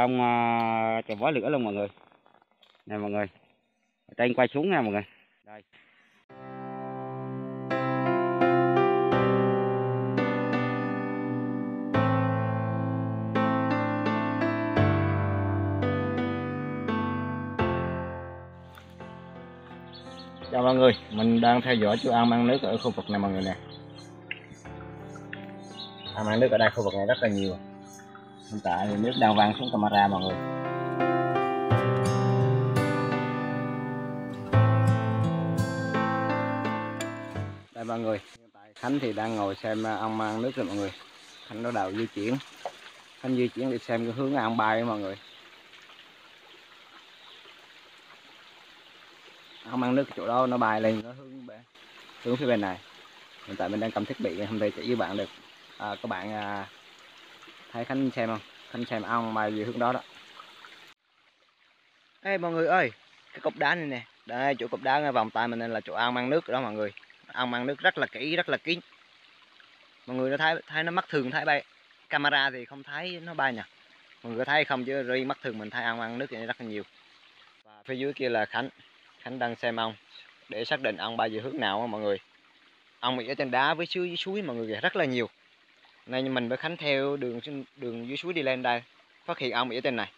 ông à, trò chồng vói lửa luôn mọi người. Nè mọi người trên quay xuống nha mọi người. Đây. Chào mọi người, mình đang theo dõi chú An mang nước ở khu vực này mọi người nè. An mang nước ở đây khu vực này rất là nhiều. Hiện tại thì nước đang văng xuống camera mọi người. Đây mọi người, hiện tại Khánh thì đang ngồi xem à, ông mang nước rồi mọi người. Khánh nó đầu di chuyển. Khánh di chuyển để xem cái hướng ông bay mọi người. Không ăn nước chỗ đó nó bay lên nó hướng bên hướng phía bên này. Hiện tại mình đang cầm thiết bị không thể chỉ với bạn được. À, các bạn à, thấy khánh xem không? Khánh xem ong bay về hướng đó đó. Ê mọi người ơi cái cục đá này nè. Đây chỗ cục đá ngay vòng tay mình nên là chỗ ong ăn nước đó mọi người. Ong ăn nước rất là kỹ rất là kín. Mọi người nó thấy thấy nó mắt thường thấy bay camera thì không thấy nó bay nhỉ mọi người thấy không? Chứ riêng mắt thường mình thấy ong ăn nước này rất là nhiều. Và phía dưới kia là khánh. Khánh đang xem ong để xác định ong bay về hướng nào mọi người. Ong bị ở trên đá với suối dưới suối mọi người rất là nhiều. Nên mình với Khánh theo đường đường dưới suối đi lên đây, phát hiện ong bị ở trên này.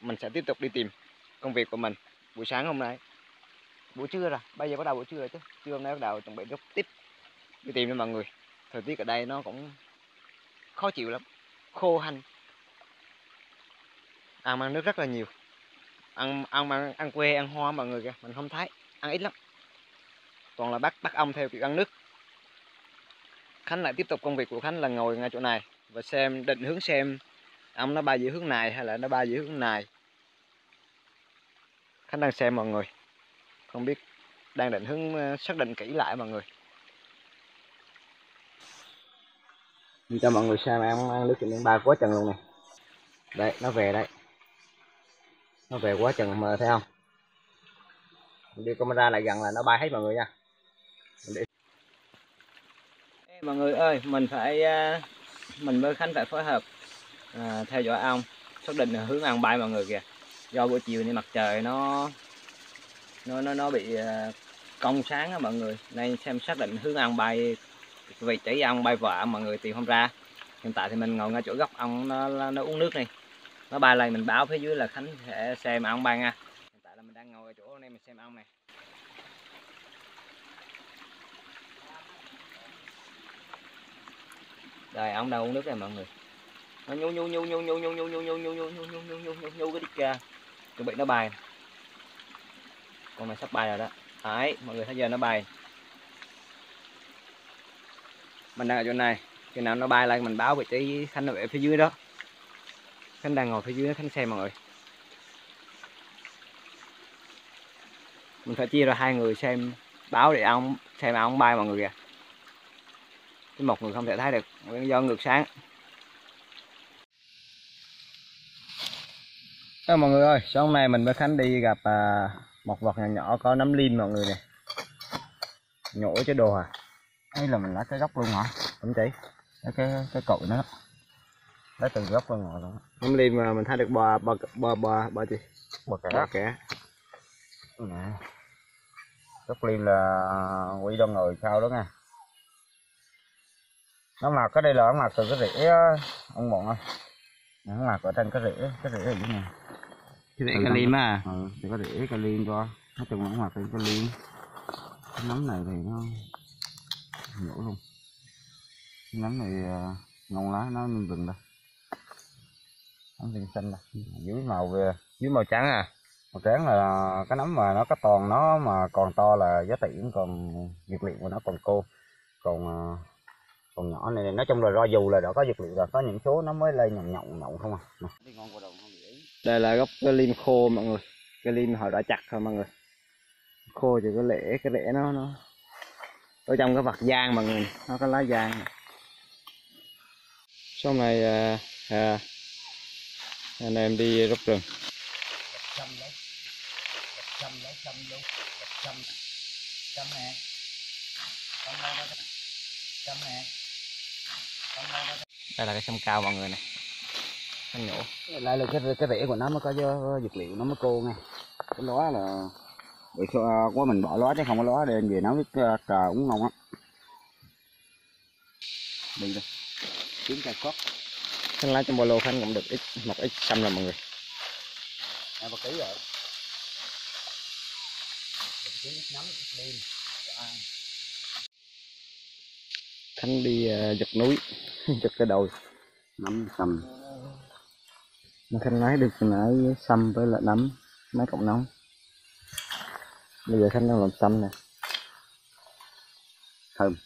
Mình sẽ tiếp tục đi tìm công việc của mình buổi sáng hôm nay. Buổi trưa rồi, bây giờ bắt đầu buổi trưa rồi chứ, trưa hôm nay bắt đầu chuẩn bị rút tiếp. Đi tìm cho mọi người, thời tiết ở đây nó cũng khó chịu lắm, khô hanh. Ong ăn nước rất là nhiều ăn ăn ăn, ăn quê ăn hoa mọi người kìa mình không thấy. Ăn ít lắm. Toàn là bắt bắt ong theo kiểu ăn nước. Khánh lại tiếp tục công việc của khánh là ngồi ngay chỗ này và xem định hướng xem ong nó bay giữa hướng này hay là nó bay giữa hướng này. Khánh đang xem mọi người. Không biết đang định hướng ờ, xác định kỹ lại mọi người. Mình cho mọi người xem em ăn nước thì nó ba quá trần luôn này. Đây nó về đây nó về quá chừng mà thấy không? Đi camera lại gần là nó bay hết mọi người nha. Để... mọi người ơi mình phải à, mình với khánh phải phối hợp à, theo dõi ong xác định hướng ăn bay mọi người kìa. Do buổi chiều nên mặt trời nó nó nó nó bị à, cong sáng á mọi người. Nên xem xác định hướng ăn bay vị trí ong bay vợ mọi người tìm không ra. Hiện tại thì mình ngồi ngay chỗ góc ong nó nó uống nước này nó bay lên mình báo phía dưới là khánh sẽ xem ong bay nha hiện tại là mình đang ngồi ở chỗ này mình xem ong này rồi ong đâu uống nước này mọi người nó nhu nhu nhu nhu nhu nhu nhu nhu nhu nhu nhu nhu nhu nhu nhu nhu nhu cái đít ra chuẩn bị nó bay con này sắp bay rồi đó đấy mọi người thấy giờ nó bay mình đang ở chỗ này khi nào nó bay lên mình báo vị trí khánh ở phía dưới đó khánh đang ngồi phía dưới khánh xem mọi người. Mình phải chia ra hai người xem báo để ông xem ông bay mọi người kìa. Chứ một người không thể thấy được do ngược sáng. Đó, mọi người ơi sáng nay mình với khánh đi gặp à, một vật nhỏ nhỏ có nấm lim mọi người nè. Nhổ chứ đồ à. Đây là mình lấy cái gốc luôn hả? Không chị cái cái cái cội nó lấy từ gốc ra ngồi luôn nấm lim mà mình thấy được bò bò bò bò bò gì? Bò kẻ. Bò kẻ. Nè gốc lim là quỷ đông người sao đó nha. Nó mọc cái đây là nó mọc từ cái rễ ông bọn ơi. Nó mọc ở trên cái rễ cái rễ ở dưới này cái rễ lim à? Ừ, thì có rễ cái lim cho. Nó trồng nó mọc trên cái lim cái nấm này thì nó nhổ luôn. Cái nấm này à, ngon lá nó rừng đây nấm rừng xanh đây dưới màu dưới màu trắng à. Màu trắng là cái nấm mà nó có toàn nó mà còn to là giá trị còn dược liệu của nó còn cô còn à, còn nhỏ này nói chung là do dù là đã có dược liệu rồi có những số nó mới lên nhộng nhộng nhộng không à. Đây là gốc cái lim khô mọi người. Cái lim họ đã chặt thôi mọi người. Khô thì cái lễ cái rễ nó nó ở trong cái vật giang mọi người. Nó có lá giang sau này à, à, anh em đi rút rừng. Chăm lấy chăm lấy chăm luôn chăm chăm nè đây là cái sâm cao mọi người này. Sâm nhổ. Lại là cái cái rễ của nó mới có dơ- dược liệu nó mới cô nghe cái ló là bị sao quá mình bỏ ló chứ không có ló đem về nấu ờ, trà cũng ngon lắm. Đi đây. Kiếm cà cốt khăn lá trong ba lô khánh cũng được ít một ít sâm rồi mọi người. Hai ba ký rồi. Khánh đi uh, giật núi giật cái đồi. Sầm mà khánh nói được nãy sâm với lại nấm mấy cọng nóng bây giờ khánh đang làm sâm nè. Thơm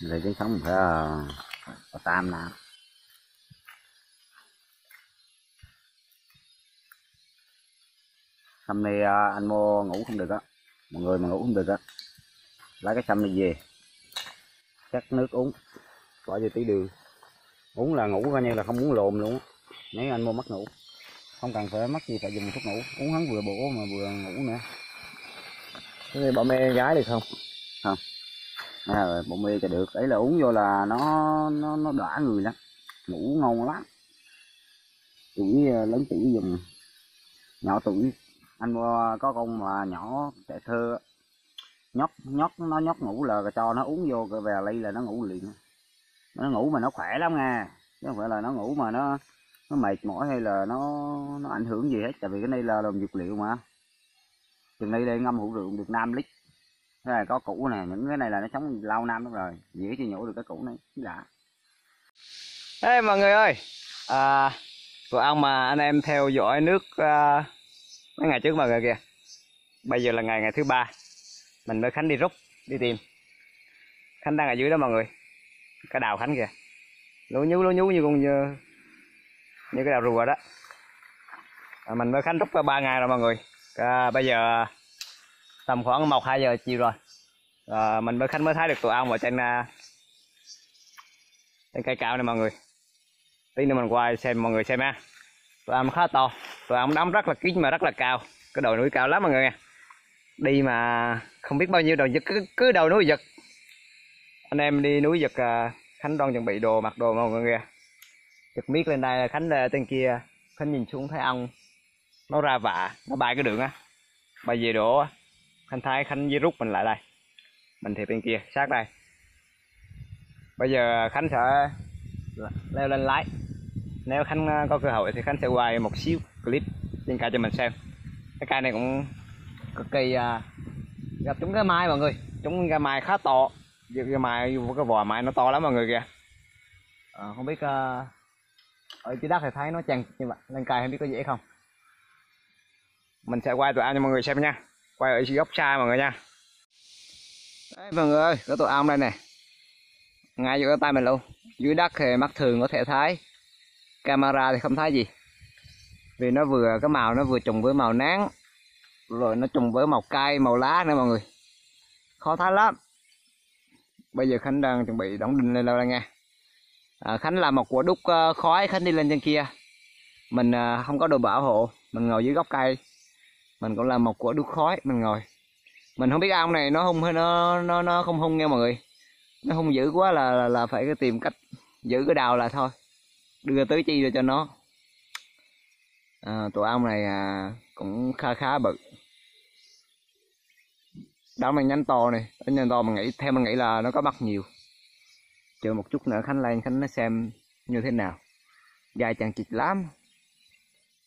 Rồi chứ sống phải có tam nè Sâm này ờ, anh mua ngủ không được á. Mọi người mà ngủ không được á Lấy cái sâm này về. Chắc nước uống Bỏ vô tí đường. Uống là ngủ coi như là không muốn lồn luôn á. Nếu anh mua mất ngủ Không cần phải mất gì phải dùng thuốc ngủ. Uống hắn vừa bổ mà vừa ngủ nữa. Cái này bỏ mê gái được không à, bụng bia cho được. Ấy là uống vô là nó nó nó đỏ người lắm. Ngủ ngon lắm. Tuổi ờ, lớn tuổi dùng nhỏ tuổi. Anh mua có con mà nhỏ trẻ thơ nhóc nhóc nó nhóc ngủ là cho nó uống vô cái về ly là nó ngủ liền. Nó ngủ mà nó khỏe lắm nha chứ không phải là nó ngủ mà nó nó mệt mỏi hay là nó nó ảnh hưởng gì hết. Tại vì cái này là làm dược liệu mà. Chừng đây đây ngâm hữu rượu được 5 lít thế là có củ nè những cái này là nó sống lâu năm lắm rồi dễ chưa nhổ được cái củ này lạ. Ê mọi người ơi à, vừa ông mà anh em theo dõi nước à, Mấy ngày trước mọi người kìa. Bây giờ là ngày ngày thứ ba Mình với Khánh đi rút Đi tìm. Khánh đang ở dưới đó mọi người Cái đào Khánh kìa. Lú nhú lú nhú như con như, như cái đào rùa đó. À, Mình với Khánh rút ba ngày rồi mọi người. À, Bây giờ Tầm khoảng 1-2 giờ chiều rồi. À, Mình mới Khánh mới thấy được tụi ong ở trên ờ, Trên cây cao này mọi người. Tí nữa mình qua xem mọi người xem ha. Tụi ong khá to tụi ong đóng rất là kín mà rất là cao. Cái đồi núi cao lắm mọi người nha. Đi mà không biết bao nhiêu đồi giật cứ, cứ đầu núi giật. Anh em đi núi giật ờ, khánh đoan chuẩn bị đồ mặc đồ mọi người nha giật miết lên đây khánh là trên kia khánh nhìn xuống thấy ong nó ra vạ nó bay cái đường á. Bay về đổ á khánh thái, khánh với rút mình lại đây. Mình thì bên kia sát đây. Bây giờ khánh sẽ leo lên lái. Nếu khánh ờ, có cơ hội thì khánh sẽ quay một xíu clip trên cây cho mình xem. Cái cây này cũng cực kỳ à, gặp chúng cái mai mọi người. Chúng cái mai khá to. Cái mai cái vò mai nó to lắm mọi người kìa. À, không biết ờ, ở dưới đất thì thấy nó chằng như vậy. Lên cây không biết có dễ không? Mình sẽ quay tụi anh cho mọi người xem nha quay ở góc xa mọi người nha. Đấy mọi người ơi có tổ ong đây này. ngay giữa tay mình luôn. Dưới đất thì mắt thường có thể thấy. Camera thì không thấy gì. Vì nó vừa cái màu nó vừa trùng với màu nắng. Rồi nó trùng với màu cây màu lá nữa mọi người. Khó thấy lắm. Bây giờ khánh đang chuẩn bị đóng đinh lên đâu đây nghe. à, khánh làm một quả đúc ờ, khói khánh đi lên trên kia. Mình ờ, không có đồ bảo hộ. Mình ngồi dưới gốc cây mình cũng làm một quả đúc khói mình ngồi. Mình không biết ong này nó hung hay nó nó nó không hung nha mọi người. Nó hung dữ quá là là, là phải tìm cách giữ cái đào là thôi. Đưa tới chi ra cho nó. À, tụi ong này à, cũng khá khá bự. Đó mình nhánh to này ở nhánh to mình nghĩ theo mình nghĩ là nó có bắt nhiều. Chờ một chút nữa khánh lên khánh nó xem như thế nào. Dài chằng chịt lắm.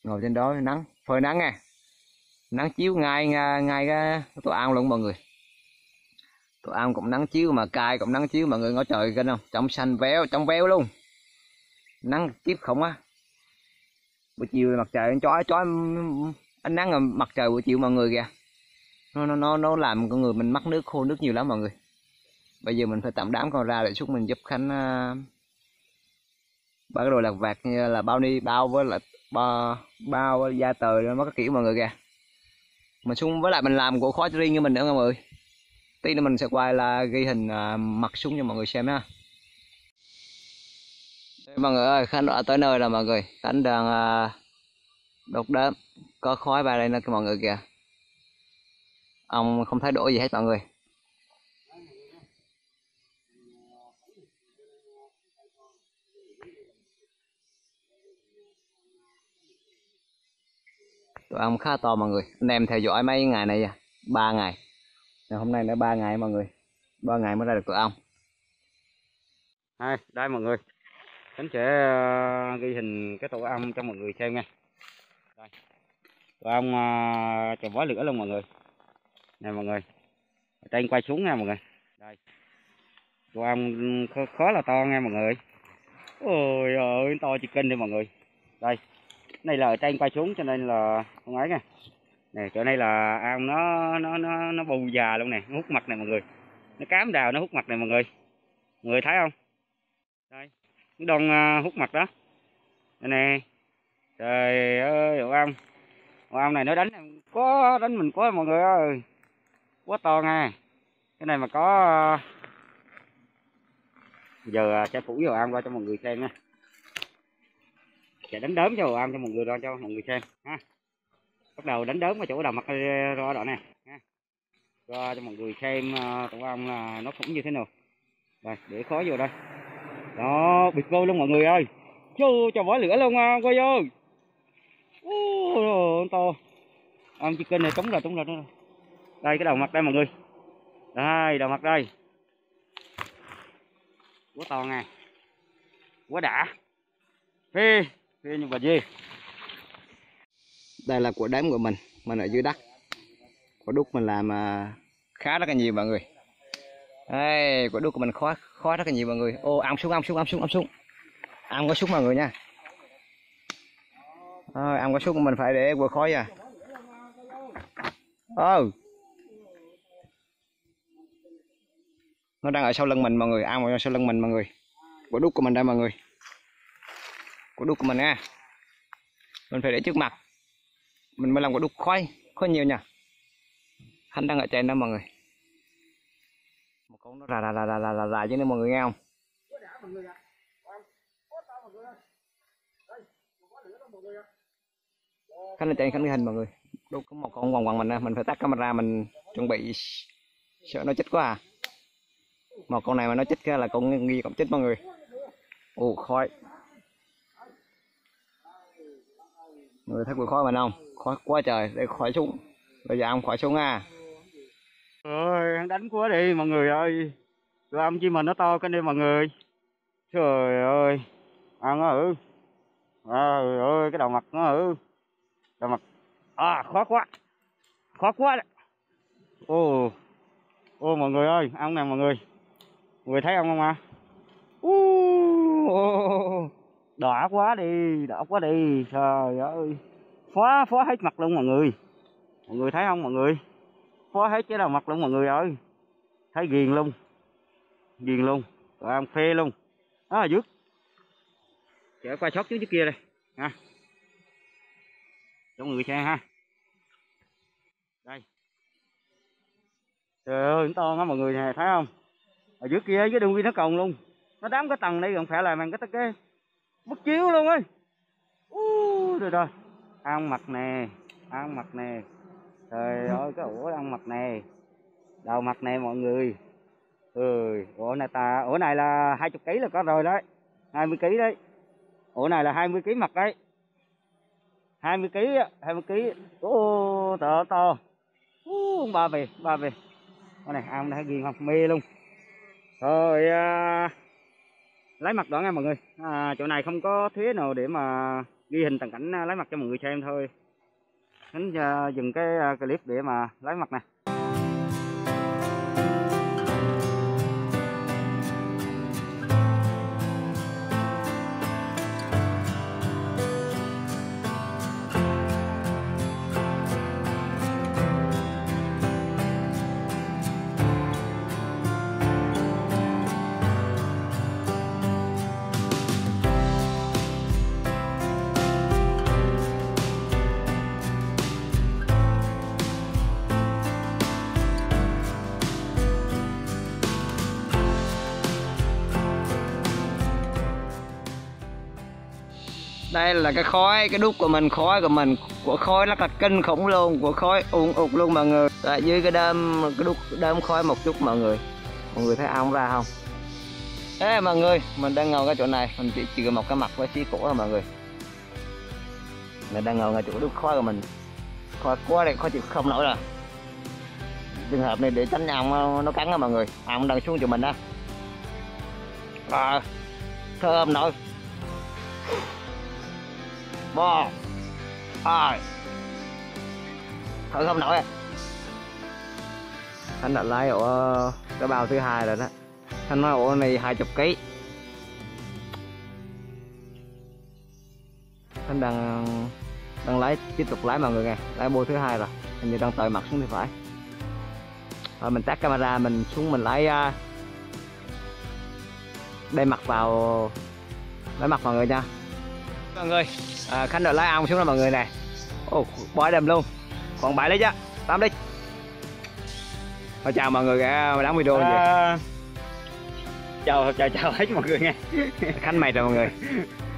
Ngồi trên đó nắng phơi nắng nha nắng chiếu ngay ngay, cái tổ ong luôn mọi người. Tổ ong cũng nắng chiếu mà cay cũng nắng chiếu mọi người ngó trời kênh không trong xanh véo trong véo luôn. Nắng tiếp không á. Buổi chiều mặt trời chói chói ánh nắng mặt trời buổi chiều mọi người kìa. Nó nó nó nó làm con người mình mắc nước khô nước nhiều lắm mọi người. Bây giờ mình phải tạm đám con ra để chút mình giúp khánh uh, ba cái đồ lạc vặt như là bao ni bao với lại bao, bao da tờ nó có kiểu mọi người kìa mà xuống với lại mình làm của khóa riêng cho mình nữa mọi người tí nữa mình sẽ quay là ghi hình à, mặt súng cho mọi người xem nha mọi người ơi khánh đã tới nơi rồi mọi người. Khánh đang à, đột đớm có khói bay lên nè mọi người kìa. Ông không thấy đổi gì hết mọi người. Tụi ông khá to mọi người. Anh em theo dõi mấy ngày này à? ba ngày. Nên hôm nay đã ba ngày mọi người. Ba ngày mới ra được tụi ông. Đây, đây mọi người. Anh sẽ uh, ghi hình cái tổ ong cho mọi người xem nha. Đây. Tổ ong uh, ờ, trồng vó lửa luôn mọi người. Nè mọi người. Trên quay xuống nha mọi người. Đây. Tổ ong khó, khó là to nha mọi người. Ôi ơi to chỉ kinh đi mọi người. Đây này là ở trên quay xuống, cho nên là không ấy nè này, chỗ này là à, ong nó nó nó nó bù già luôn nè, nó hút mặt này mọi người. Nó cám đào, nó hút mặt này mọi người. Mọi người thấy không? Đây, cái đòn à, hút mặt đó. Đây nè. Trời ơi ổ ong ổ ong này nó đánh có đánh mình có mọi người ơi. Quá to nha. Cái này mà có à, giờ sẽ phủ vào ong qua cho mọi người xem nha sẽ đánh đớm cho ổ cho mọi người ra cho mọi người xem ha. Bắt đầu đánh đớm vào chỗ đầu mặt ro đó nè ha. Cho cho mọi người xem ờ, tổ ong là nó cũng như thế nào. Đây để khó vô đây. Đó bịt vô luôn mọi người ơi. Chú cho bỏ lửa luôn ờ, à, coi vô. Ô to. Ăn chiếc kênh này trống rồi trống rồi đây cái đầu mặt đây mọi người. Đây đầu mặt đây. Quá to nha quá đã. Phê thế nhưng mà gì đây là của đám của mình mình ở dưới đất. Quả đúc mình làm à, khá rất là nhiều mọi người. Đây quả đúc của mình khó khó rất là nhiều mọi người. Ô ăn xuống ăn xuống ăn xuống ăn xuống ăn có xuống mọi người nha. Rồi, ăn có xuống mình phải để vừa khói à. Ờ. nó đang ở sau lưng mình mọi người ăn ở sau lưng mình mọi người. Quả đúc của mình đây mọi người quả đục của mình nha mình phải để trước mặt. Mình mới làm quả đục khoai khoai nhiều nha hắn đang ở trên đó mọi người. Một con nó rà rà rà rà rà rà chứ nên mọi người nghe không? Khánh lên trên khánh cái hình mọi người. Đục có một con quằn quằn mình nè. Mình phải tắt camera, mình chuẩn bị sợ nó chết quá à. Một con này mà nó chết ra là con nghi cũng chết mọi người. Ồ khói mọi người thấy bụi khói mình không? Khói quá trời để khỏi xuống bây giờ ông khỏi xuống à ơi đánh quá đi mọi người ơi. Tụi ông chi mình nó to cái đi mọi người. Trời ơi ăn nó ừ trời ơi cái đầu mặt nó ừ đầu mặt. À khó quá. Khó quá đấy ô ô mọi người ơi ông nè mọi người. Mọi người thấy ông không à? Uh, đỏ quá đi, đỏ quá đi. Trời ơi. Phó phó hết mặt luôn mọi người. Mọi người thấy không mọi người? Phó hết cái đầu mặt luôn mọi người ơi. Thấy ghiền luôn. Ghiền luôn. Rồi ăn phê luôn. Đó là dứt. Chở qua sót trước trước kia đây. Ha cho mọi người xem ha. Đây. Trời ơi to á mọi người nè, thấy không? Ở dưới kia với đường vi nó còn luôn. Nó đám cái tầng đây, còn phải là mang cái cái bức chiếu luôn ơi. Rồi rồi ăn mặt nè ăn mặt nè. Trời ơi cái ổ ăn mặt nè. Đầu mặt nè mọi người. Ừ ổ này ta ổ này là hai chục ký là có rồi đấy. hai mươi ký đấy. Ổ này là hai mươi ký mặt đấy. hai mươi ký hai mươi ký. Ô to to ba về ba về con này ăn thấy ghiền không? Mê luôn. Rồi à, lấy mặt đó nha mọi người. À, chỗ này không có thuế nào để mà ghi hình tận cảnh à, lấy mặt cho mọi người xem thôi. Khánh uh, dừng cái uh, clip để mà lấy mặt này đây là cái khói cái đúc của mình khói của mình của khói rất là kinh khủng luôn của khói ùn ụt luôn mọi người. Tại dưới cái đơm cái đúc đơm khói một chút mọi người. Mọi người thấy ong ra không? Ê mọi người mình đang ngồi cái chỗ này. Mình chỉ chỉ một cái mặt với xí cổ thôi mọi người. Mình đang ngồi ngay chỗ đúc khói của mình. Khói quá đây khói chịu không nổi rồi. Trường hợp này để tránh ong nó cắn đó mọi người. À, ong đang xuống chỗ mình đó. À, thơm nổi bo ai thở không nổi. À. anh đã lái ổ cái bao thứ hai rồi đó. Anh nói ổ này hai chục ký. Anh đang đang lái tiếp tục lái mọi người nghe. Lái bô thứ hai rồi. Hình như đang tời mặt xuống thì phải. Rồi mình tắt camera mình xuống mình lái uh, đem mặt vào lấy mặt mọi người nha mọi người à, khánh đã lái ong xuống rồi mọi người nè ồ bói đầm luôn. Còn bảy lít á tám lít Thôi chào mọi người đã đóng video à... à, chào chào chào hết mọi người nghe khánh mày rồi mọi người.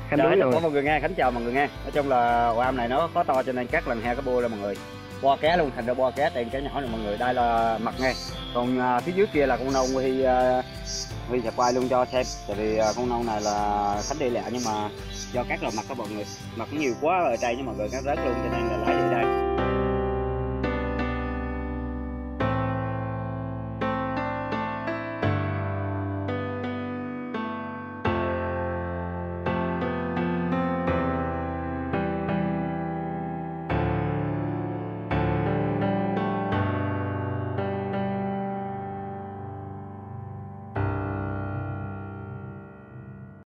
Khánh chào hết rồi. mọi người nghe khánh chào mọi người nghe nói chung là oam này nó có to cho nên cắt lần heo cái bô ra mọi người bo ké luôn thành ra bo ké tiền cái nhỏ này mọi người đây là mặt nghe còn à, phía dưới kia là con nâu huy à, huy sẽ quay luôn cho xem. Tại vì à, con nâu này là khách đi lẹ nhưng mà do các là mặt các mọi người mặt cũng nhiều quá ở đây nhưng mà người các rớt luôn cho nên là lấy